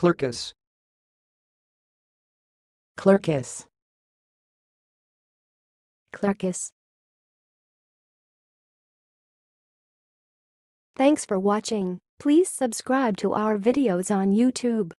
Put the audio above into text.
Clerkus. Clerkus. Clerkus. Thanks for watching. Please subscribe to our videos on YouTube.